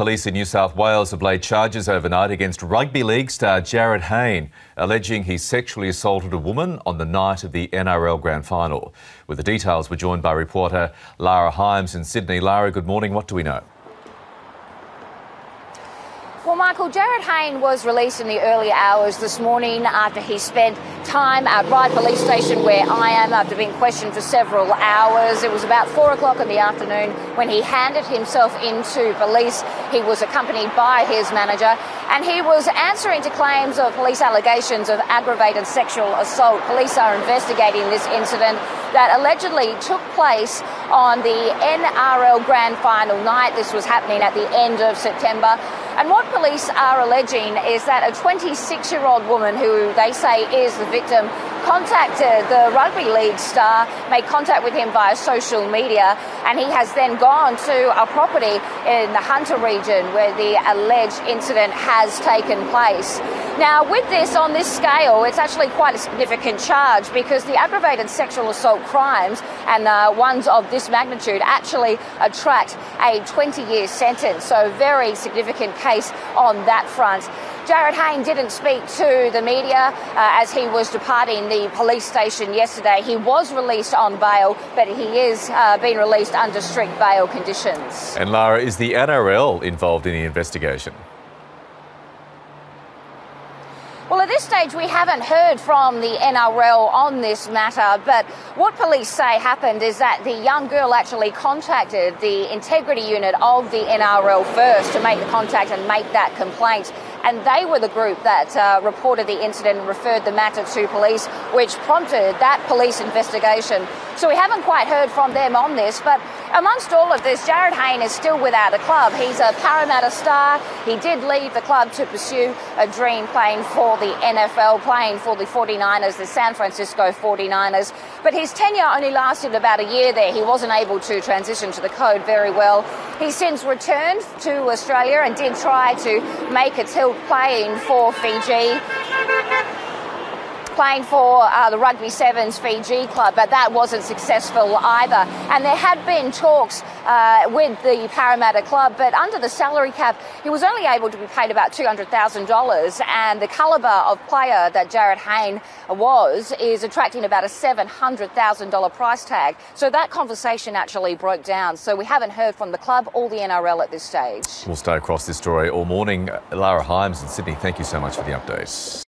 Police in New South Wales have laid charges overnight against rugby league star Jarryd Hayne, alleging he sexually assaulted a woman on the night of the NRL Grand Final. With the details, we're joined by reporter Lara Himes in Sydney. Lara, good morning. What do we know? Michael, Jarryd Hayne was released in the early hours this morning after he spent time at Ryde Police Station where I am after being questioned for several hours. It was about four o'clock in the afternoon when he handed himself into police. He was accompanied by his manager and he was answering to claims of police allegations of aggravated sexual assault. Police are investigating this incident that allegedly took place on the NRL Grand Final night. This was happening at the end of September. And what police are alleging is that a 26 year old woman who they say is the victim contacted the rugby league star, made contact with him via social media, and he has then gone to a property in the Hunter region where the alleged incident has taken place. Now, with this on this scale, it's actually quite a significant charge because the aggravated sexual assault crimes and uh, ones of this magnitude actually attract a 20 year sentence. So, very significant case on that front. Jarryd Hayne didn't speak to the media uh, as he was departing the police station yesterday. He was released on bail, but he is uh, being released under strict bail conditions. And Lara, is the NRL involved in the investigation? Well, at this stage, we haven't heard from the NRL on this matter, but what police say happened is that the young girl actually contacted the integrity unit of the NRL first to make the contact and make that complaint and they were the group that uh, reported the incident and referred the matter to police, which prompted that police investigation. So we haven't quite heard from them on this, but amongst all of this, Jarryd Hayne is still without a club. He's a Parramatta star. He did leave the club to pursue a dream playing for the NFL, playing for the 49ers, the San Francisco 49ers. But his tenure only lasted about a year there. He wasn't able to transition to the code very well. He's since returned to Australia and did try to make a tilt playing for Fiji playing for uh, the Rugby Sevens Fiji club, but that wasn't successful either. And there had been talks uh, with the Parramatta club, but under the salary cap, he was only able to be paid about $200,000. And the calibre of player that Jarryd Hayne was is attracting about a $700,000 price tag. So that conversation actually broke down. So we haven't heard from the club or the NRL at this stage. We'll stay across this story all morning. Lara Himes in Sydney, thank you so much for the updates.